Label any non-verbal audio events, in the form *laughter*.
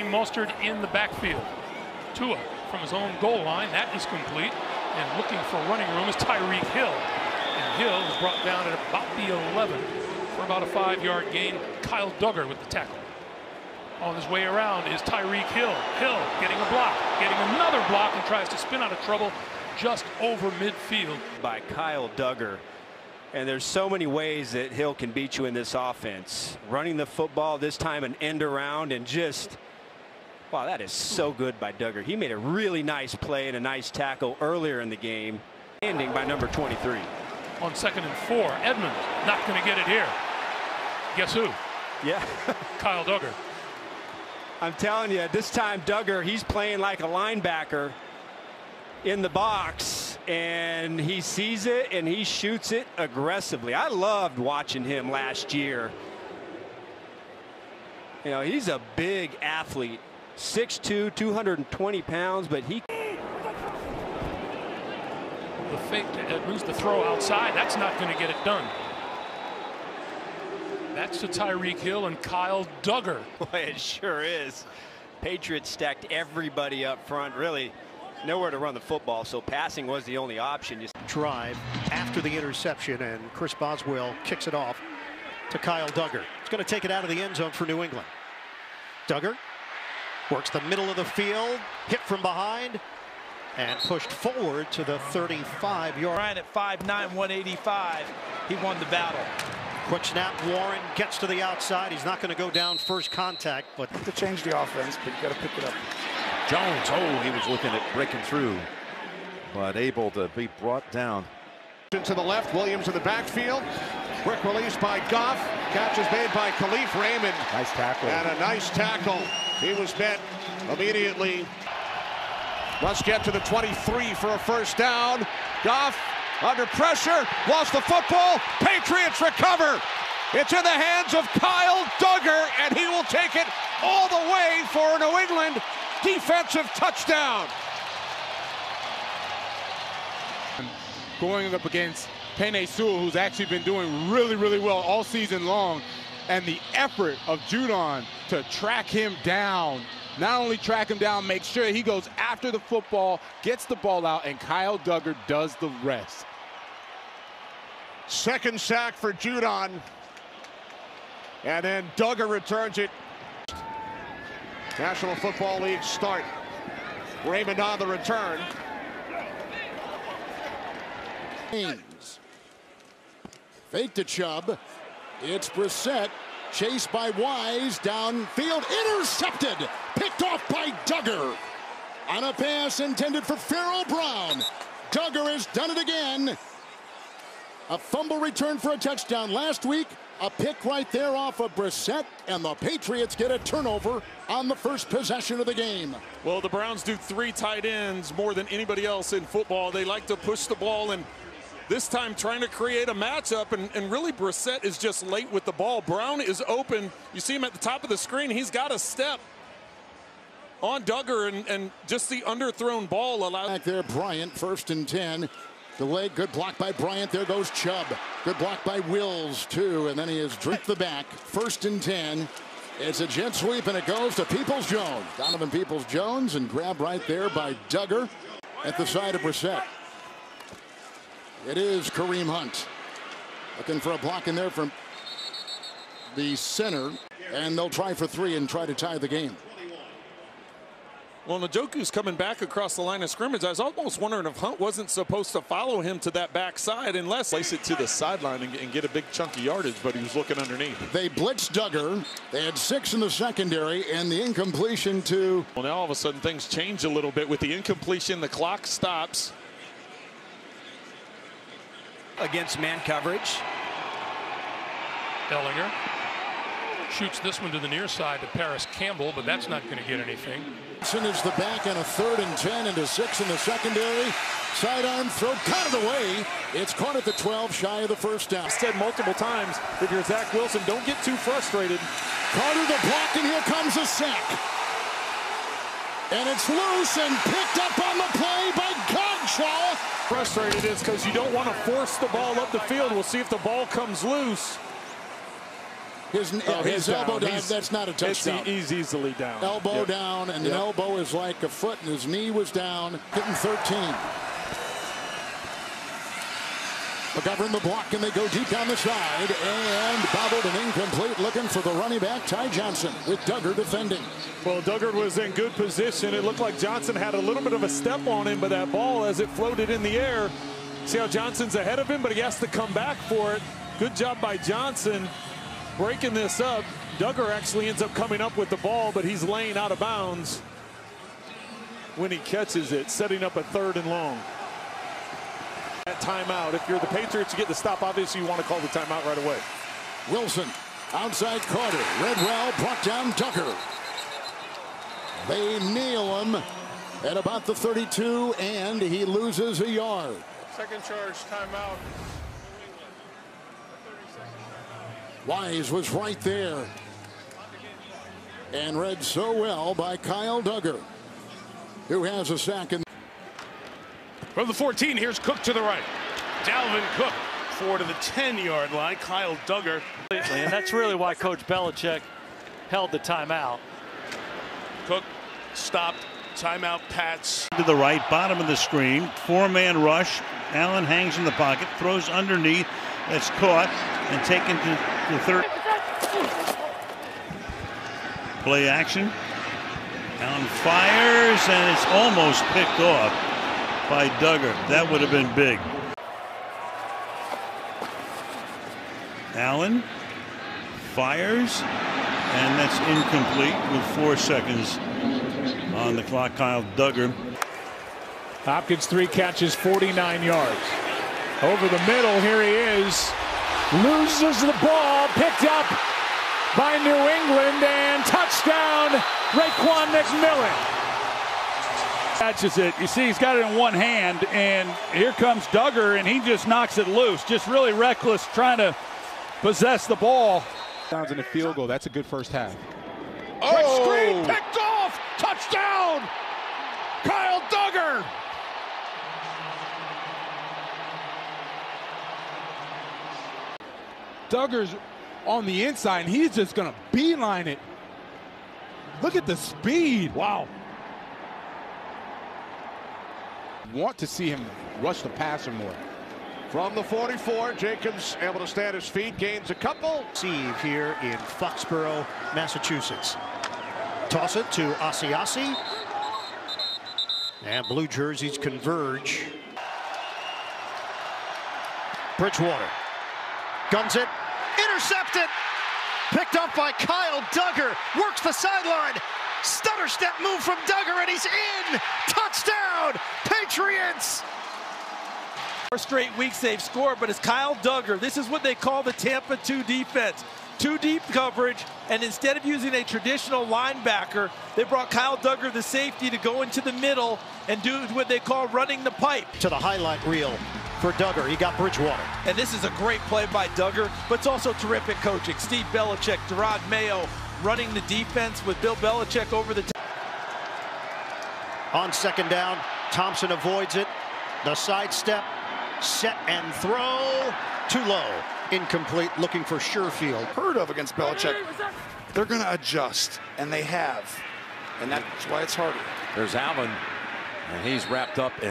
Mostert in the backfield. Tua from his own goal line. That is complete. And looking for running room is Tyreek Hill. And Hill is brought down at about the 11 for about a five-yard gain. Kyle Dugger with the tackle. On his way around is Tyreek Hill. Hill getting a block, getting another block, and tries to spin out of trouble just over midfield. By Kyle Dugger. And there's so many ways that Hill can beat you in this offense. Running the football, this time an end around, and just Wow, that is so good by Dugger. He made a really nice play and a nice tackle earlier in the game. Ending by number 23. On second and four, Edmonds not going to get it here. Guess who? Yeah. *laughs* Kyle Dugger. I'm telling you, this time Dugger, he's playing like a linebacker in the box and he sees it and he shoots it aggressively. I loved watching him last year. You know, he's a big athlete 6'2", 220 pounds, but he... The fake uh, moves the throw outside. That's not going to get it done. That's to Tyreek Hill and Kyle Dugger. *laughs* Boy, it sure is. Patriots stacked everybody up front. Really nowhere to run the football, so passing was the only option. Drive after the interception, and Chris Boswell kicks it off to Kyle Dugger. It's going to take it out of the end zone for New England. Dugger Works the middle of the field, hit from behind, and pushed forward to the 35 yard. Ryan at 5'9", 185. He won the battle. Quick snap, Warren gets to the outside. He's not going to go down first contact, but to change the offense, but you got to pick it up. Jones, oh, he was looking at breaking through, but able to be brought down. To the left, Williams in the backfield. Quick release by Goff. Catch is made by Kalif Raymond. Nice tackle. And a nice tackle. He was met immediately. Must get to the 23 for a first down. Goff under pressure, lost the football. Patriots recover. It's in the hands of Kyle Dugger, and he will take it all the way for a New England defensive touchdown. Going up against Penei Sewell, who's actually been doing really, really well all season long and the effort of Judon to track him down. Not only track him down, make sure he goes after the football, gets the ball out, and Kyle Dugger does the rest. Second sack for Judon. And then Dugger returns it. National Football League start. Raymond on the return. Fake to Chubb. It's Brissett. Chased by Wise. Downfield. Intercepted. Picked off by Dugger. On a pass intended for Pharaoh Brown. Dugger has done it again. A fumble return for a touchdown last week. A pick right there off of Brissett, and the Patriots get a turnover on the first possession of the game. Well, the Browns do three tight ends more than anybody else in football. They like to push the ball and this time trying to create a matchup, and, and really Brissett is just late with the ball. Brown is open. You see him at the top of the screen. He's got a step on Dugger, and, and just the underthrown ball allows. Back there, Bryant, first and 10. The leg, good block by Bryant. There goes Chubb. Good block by Wills, too. And then he has dripped the back. First and 10. It's a jet sweep, and it goes to Peoples Jones. Donovan Peoples Jones, and grabbed right there by Dugger at the side of Brissett. It is Kareem Hunt. Looking for a block in there from the center. And they'll try for three and try to tie the game. Well, Njoku's coming back across the line of scrimmage. I was almost wondering if Hunt wasn't supposed to follow him to that backside unless place it to the sideline and, and, get a big chunk of yardage, but he was looking underneath. They blitzed Dugger. They had six in the secondary and the incompletion to. Well, now all of a sudden things change a little bit with the incompletion. The clock stops against man coverage. Ehlinger shoots this one to the near side to Parris Campbell, but that's not going to get anything. Johnson is the back and a third and 10 into six in the secondary. Sidearm throw, cut it away. It's caught at the 12, shy of the first down. Said multiple times, if you're Zach Wilson, don't get too frustrated. Carter the block, and here comes a sack. And it's loose and picked up on the play by Godchaux. Frustrated is because you don't want to force the ball up the field. We'll see if the ball comes loose. His, Oh, his elbow down. dive, that's not a touchdown. He's easily down. elbow Yep. down, and Yep. an elbow is like a foot, and his knee was down, hitting 13. McGovern the block, and they go deep down the side, and bobbled and incomplete, looking for the running back, Ty Johnson, with Dugger defending. Well, Dugger was in good position. It looked like Johnson had a little bit of a step on him, but that ball, as it floated in the air, see how Johnson's ahead of him, but he has to come back for it. Good job by Johnson breaking this up. Dugger actually ends up coming up with the ball, but he's laying out of bounds when he catches it, setting up a third and long. That timeout, if you're the Patriots, you get the stop. Obviously, you want to call the timeout right away. Wilson, outside Carter, Redwell brought down Tucker. They kneel him at about the 32, and he loses a yard. Second charge, timeout. Wise was right there. And read so well by Kyle Dugger, who has a sack in. From the 14, here's Cook to the right. Dalvin Cook, four to the 10-yard line. Kyle Dugger. And that's really why Coach Belichick held the timeout. Cook stopped. Timeout Pats. To the right, bottom of the screen. Four-man rush. Allen hangs in the pocket, throws underneath. That's caught and taken to the third. Play action. Allen fires, and it's almost picked off by Dugger. That would have been big. Allen fires, and that's incomplete with four seconds on the clock. Kyle Dugger. Hopkins three catches 49 yards. Over the middle, here he is. Loses the ball, picked up by New England, and touchdown, Raekwon McMillan. Catches it. You see, he's got it in one hand, and here comes Dugger, and he just knocks it loose. Just really reckless, trying to possess the ball. Downs in the field goal. That's a good first half. Oh! Quick screen picked off. Touchdown. Kyle Dugger. Dugger's on the inside, and he's just going to beeline it. Look at the speed. Wow. Want to see him rush the passer more. From the 44, Jacobs able to stand his feet, gains a couple. Steve here in Foxborough, Massachusetts. Toss it to Asiasi. And blue jerseys converge. Bridgewater. Guns it. Intercepted. Picked up by Kyle Dugger. Works the sideline. Stutter step move from Dugger, and he's in. Touchdown, Patriots. Four straight weeks they've scored, but it's Kyle Dugger. This is what they call the Tampa 2 defense. Two deep coverage, and instead of using a traditional linebacker, they brought Kyle Dugger, the safety, to go into the middle and do what they call running the pipe. To the highlight reel for Dugger. He got Bridgewater. And this is a great play by Dugger, but it's also terrific coaching. Steve Belichick, Jerod Mayo running the defense with Bill Belichick over the top. On second down, Thompson avoids it. The sidestep, set and throw. Too low. Incomplete, looking for Sherfield. Heard of against Belichick. They're going to adjust, and they have. And that's why it's harder. There's Allen, and he's wrapped up in